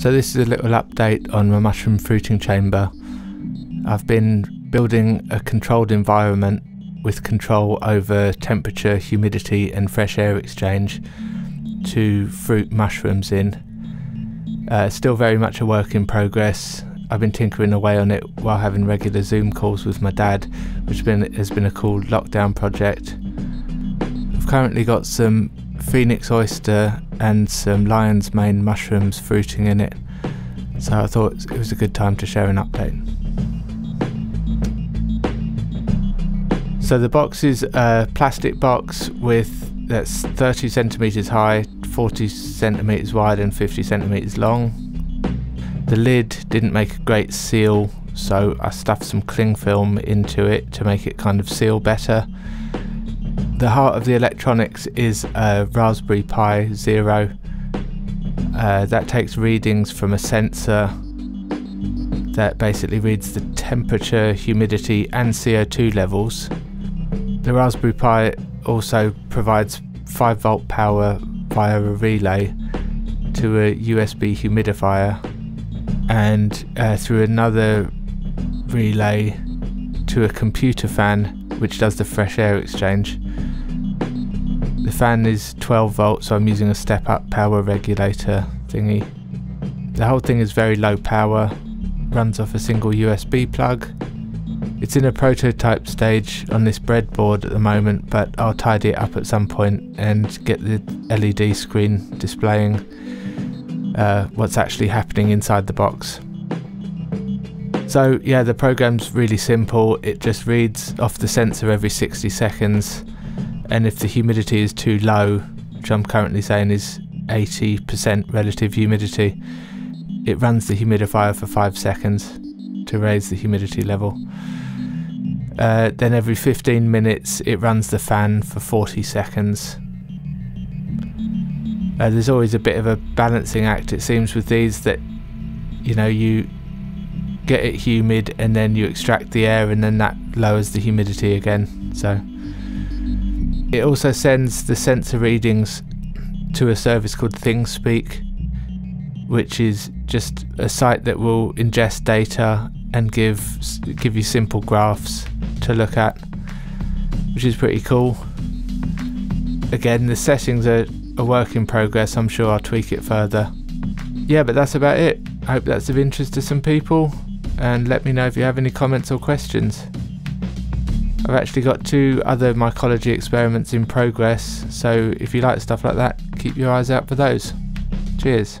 So this is a little update on my mushroom fruiting chamber. I've been building a controlled environment with control over temperature, humidity and fresh air exchange to fruit mushrooms in. Uh, still very much a work in progress. I've been tinkering away on it while having regular Zoom calls with my dad, which been, has been a cool lockdown project. I've currently got some phoenix oyster and some lion's mane mushrooms fruiting in it, so I thought it was a good time to share an update. So the box is a plastic box with that's 30 centimeters high, 40 centimeters wide, and 50 centimeters long. The lid didn't make a great seal, so I stuffed some cling film into it to make it kind of seal better. The heart of the electronics is a Raspberry Pi Zero. Uh, that takes readings from a sensor that basically reads the temperature, humidity, and CO2 levels the Raspberry Pi also provides 5 volt power via a relay to a USB humidifier and uh, through another relay to a computer fan which does the fresh air exchange. Fan is 12 volts so I'm using a step up power regulator thingy. The whole thing is very low power, runs off a single USB plug it's in a prototype stage on this breadboard at the moment, but I'll tidy it up at some point and get the LED screen displaying uh, what's actually happening inside the box. So yeah, the program's really simple. It just reads off the sensor every 60 seconds, and if the humidity is too low, which I'm currently saying is 80% relative humidity, it runs the humidifier for 5 seconds to raise the humidity level. Uh, then every 15 minutes it runs the fan for 40 seconds. Uh, there's always a bit of a balancing act it seems with these that you know you get it humid and then you extract the air and then that lowers the humidity again so it also sends the sensor readings to a service called ThingSpeak which is just a site that will ingest data and give give you simple graphs to look at, which is pretty cool. Again, the settings are a work in progress. I'm sure I'll tweak it further. Yeah, but that's about it. I hope that's of interest to some people, and let me know if you have any comments or questions. I've actually got two other mycology experiments in progress, so if you like stuff like that, keep your eyes out for those. Cheers.